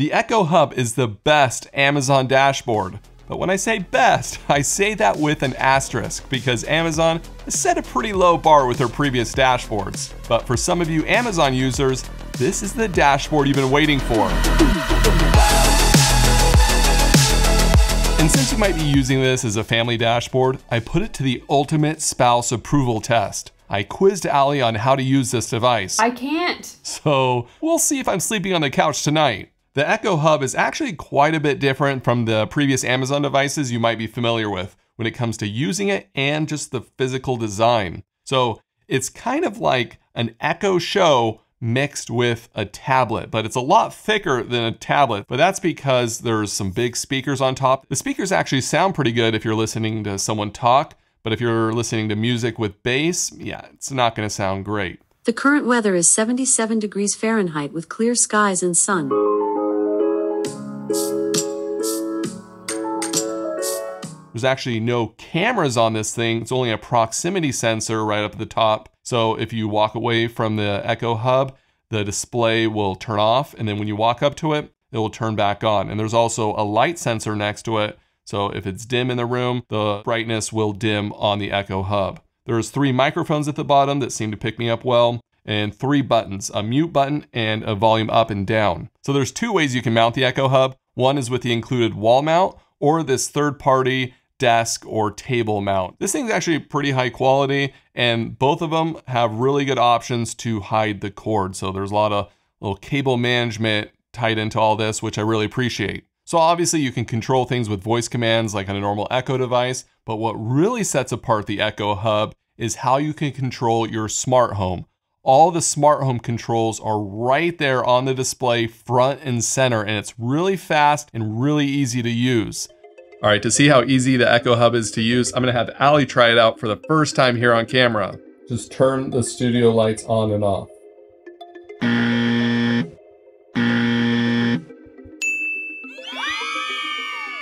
The Echo Hub is the best Amazon dashboard. But when I say best, I say that with an asterisk because Amazon has set a pretty low bar with their previous dashboards. But for some of you Amazon users, this is the dashboard you've been waiting for. And since you might be using this as a family dashboard, I put it to the ultimate spouse approval test. I quizzed Ali on how to use this device. I can't. So we'll see if I'm sleeping on the couch tonight. The Echo Hub is actually quite a bit different from the previous Amazon devices you might be familiar with when it comes to using it and just the physical design. So it's kind of like an Echo Show mixed with a tablet, but it's a lot thicker than a tablet. But that's because there's some big speakers on top. The speakers actually sound pretty good if you're listening to someone talk, but if you're listening to music with bass, yeah, it's not going to sound great. The current weather is 77 degrees Fahrenheit with clear skies and sun. There's actually no cameras on this thing. It's only a proximity sensor right up at the top. So if you walk away from the Echo Hub, the display will turn off. And then when you walk up to it, it will turn back on. And there's also a light sensor next to it. So if it's dim in the room, the brightness will dim on the Echo Hub. There's three microphones at the bottom that seem to pick me up well and three buttons, a mute button and a volume up and down. So there's two ways you can mount the Echo Hub. One is with the included wall mount or this third party desk or table mount. This thing's actually pretty high quality and both of them have really good options to hide the cord. So there's a lot of little cable management tied into all this, which I really appreciate. So obviously you can control things with voice commands like on a normal Echo device, but what really sets apart the Echo Hub is how you can control your smart home. All the smart home controls are right there on the display front and center, and it's really fast and really easy to use. All right, to see how easy the Echo Hub is to use, I'm gonna have Ali try it out for the first time here on camera. Just turn the studio lights on and off.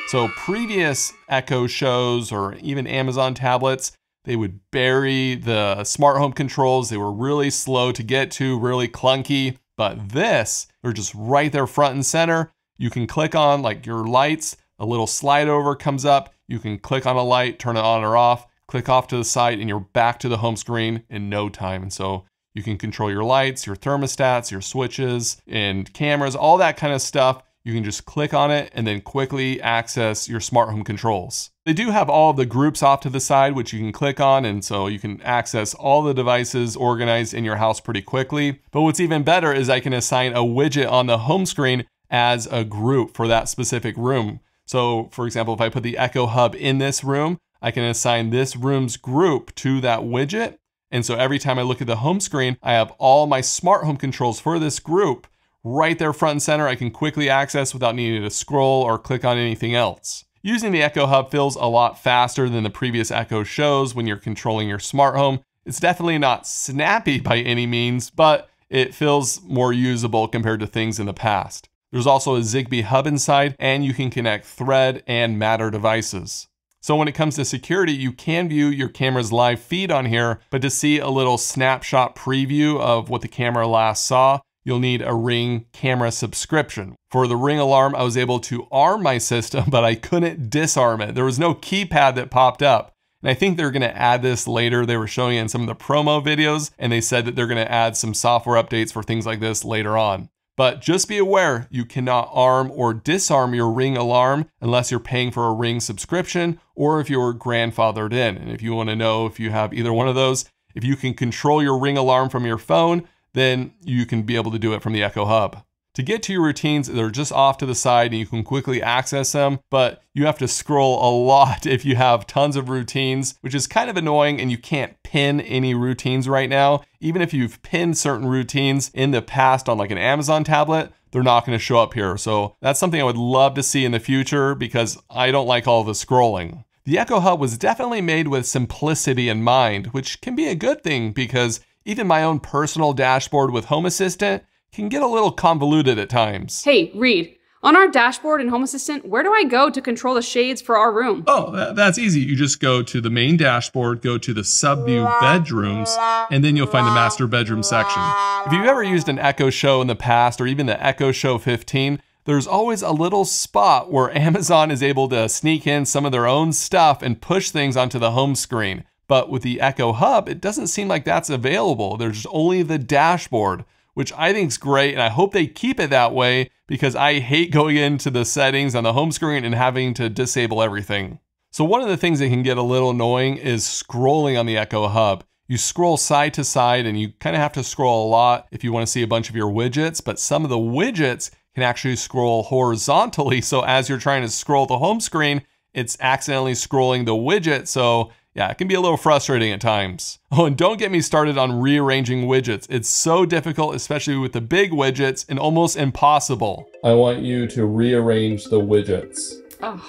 So previous Echo shows or even Amazon tablets, they would bury the smart home controls. They were really slow to get to, really clunky. But this, they're just right there front and center. You can click on like your lights a little slide over comes up. You can click on a light, turn it on or off, click off to the side, and you're back to the home screen in no time. And so you can control your lights, your thermostats, your switches, and cameras, all that kind of stuff. You can just click on it and then quickly access your smart home controls. They do have all the groups off to the side, which you can click on, and so you can access all the devices organized in your house pretty quickly. But what's even better is I can assign a widget on the home screen as a group for that specific room. So for example, if I put the Echo Hub in this room, I can assign this room's group to that widget. And so every time I look at the home screen, I have all my smart home controls for this group right there front and center. I can quickly access without needing to scroll or click on anything else. Using the Echo Hub feels a lot faster than the previous Echo shows when you're controlling your smart home. It's definitely not snappy by any means, but it feels more usable compared to things in the past. There's also a Zigbee hub inside, and you can connect Thread and Matter devices. So when it comes to security, you can view your camera's live feed on here, but to see a little snapshot preview of what the camera last saw, you'll need a Ring camera subscription. For the Ring alarm, I was able to arm my system, but I couldn't disarm it. There was no keypad that popped up. And I think they're gonna add this later. They were showing it in some of the promo videos, and they said that they're gonna add some software updates for things like this later on. But just be aware you cannot arm or disarm your Ring alarm unless you're paying for a Ring subscription or if you're grandfathered in. And if you want to know if you have either one of those, if you can control your Ring alarm from your phone, then you can be able to do it from the Echo Hub. To get to your routines, they're just off to the side and you can quickly access them, but you have to scroll a lot if you have tons of routines, which is kind of annoying and you can't pin any routines right now. Even if you've pinned certain routines in the past on like an Amazon tablet, they're not going to show up here. So that's something I would love to see in the future because I don't like all the scrolling. The Echo Hub was definitely made with simplicity in mind, which can be a good thing because even my own personal dashboard with Home Assistant can get a little convoluted at times. Hey, Reed, on our dashboard in Home Assistant, where do I go to control the shades for our room? Oh, that's easy. You just go to the main dashboard, go to the subview bedrooms, and then you'll find the master bedroom section. If you've ever used an Echo Show in the past or even the Echo Show 15, there's always a little spot where Amazon is able to sneak in some of their own stuff and push things onto the home screen. But with the Echo Hub, it doesn't seem like that's available. There's only the dashboard, which I think is great. And I hope they keep it that way because I hate going into the settings on the home screen and having to disable everything. So, one of the things that can get a little annoying is scrolling on the Echo Hub. You scroll side to side and you kind of have to scroll a lot if you want to see a bunch of your widgets, but some of the widgets can actually scroll horizontally. So, as you're trying to scroll the home screen, it's accidentally scrolling the widget. So, yeah, it can be a little frustrating at times. Oh, and don't get me started on rearranging widgets. It's so difficult, especially with the big widgets, and almost impossible. I want you to rearrange the widgets. Oh,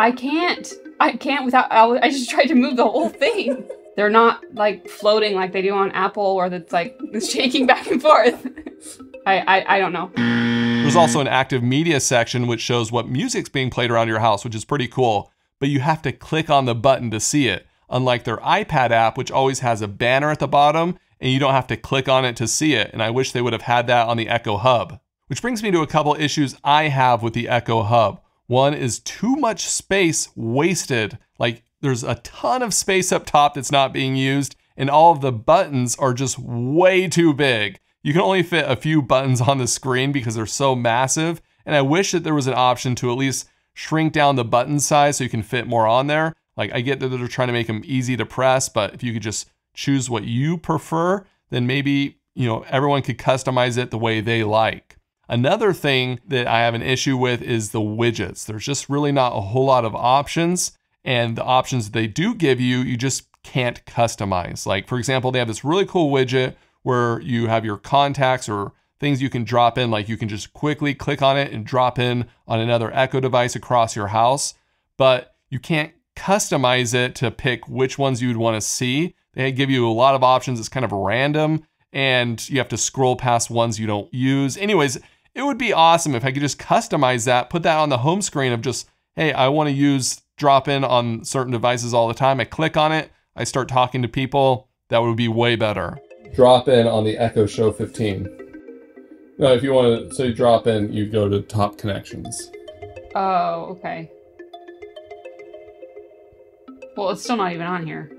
I can't. I can't without. I just tried to move the whole thing. They're not like floating like they do on Apple, where it's like it's shaking back and forth. I, I I don't know. There's also an active media section which shows what music's being played around your house, which is pretty cool. But you have to click on the button to see it unlike their iPad app, which always has a banner at the bottom and you don't have to click on it to see it. And I wish they would have had that on the Echo Hub. Which brings me to a couple issues I have with the Echo Hub. One is too much space wasted. Like there's a ton of space up top that's not being used, and all of the buttons are just way too big. You can only fit a few buttons on the screen because they're so massive. And I wish that there was an option to at least shrink down the button size so you can fit more on there. Like I get that they're trying to make them easy to press, but if you could just choose what you prefer, then maybe, you know, everyone could customize it the way they like. Another thing that I have an issue with is the widgets. There's just really not a whole lot of options, and the options they do give you, you just can't customize. Like, for example, they have this really cool widget where you have your contacts or things you can drop in, like you can just quickly click on it and drop in on another Echo device across your house, but you can't customize it to pick which ones you'd want to see. They give you a lot of options. It's kind of random and you have to scroll past ones you don't use. Anyways, it would be awesome if I could just customize that, put that on the home screen of just, hey, I want to use drop in on certain devices all the time. I click on it, I start talking to people. That would be way better. Drop in on the Echo Show 15. No, if you want to say drop in, you go to top connections. Oh, okay. Well, it's still not even on here.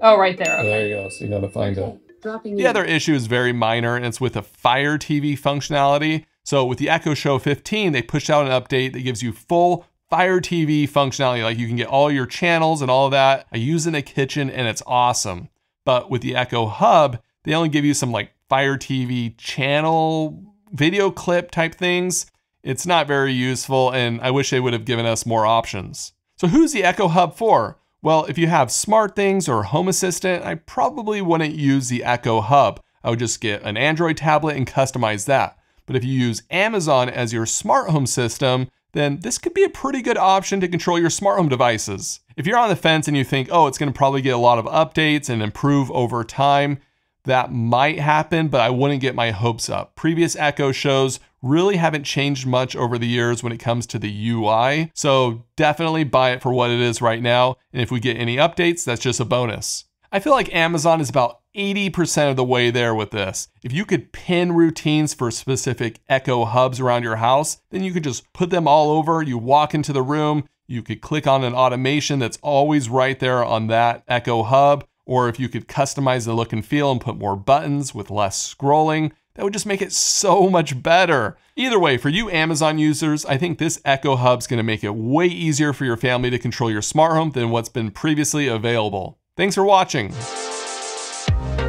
Oh, right there. Okay. There you go. So you gotta find it. Dropping The other issue is very minor, and it's with the Fire TV functionality. So with the Echo Show 15, they pushed out an update that gives you full Fire TV functionality. Like you can get all your channels and all of that. I use it in the kitchen, and it's awesome. But with the Echo Hub, they only give you some like Fire TV channel video clip type things. It's not very useful, and I wish they would have given us more options. So, who's the Echo Hub for? Well, if you have SmartThings or Home Assistant, I probably wouldn't use the Echo Hub. I would just get an Android tablet and customize that. But if you use Amazon as your smart home system, then this could be a pretty good option to control your smart home devices. If you're on the fence and you think, oh, it's going to probably get a lot of updates and improve over time, that might happen, but I wouldn't get my hopes up. Previous Echo shows really haven't changed much over the years when it comes to the UI, so definitely buy it for what it is right now. And if we get any updates, that's just a bonus. I feel like Amazon is about 80% of the way there with this. If you could pin routines for specific Echo hubs around your house, then you could just put them all over. You walk into the room, you could click on an automation that's always right there on that Echo hub. Or if you could customize the look and feel and put more buttons with less scrolling, that would just make it so much better. Either way, for you Amazon users, I think this Echo Hub is going to make it way easier for your family to control your smart home than what's been previously available. Thanks for watching.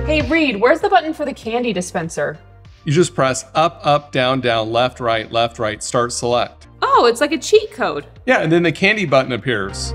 Hey, Reed, where's the button for the candy dispenser? You just press up, up, down, down, left, right, left, right, start, select. Oh, it's like a cheat code. Yeah, and then the candy button appears.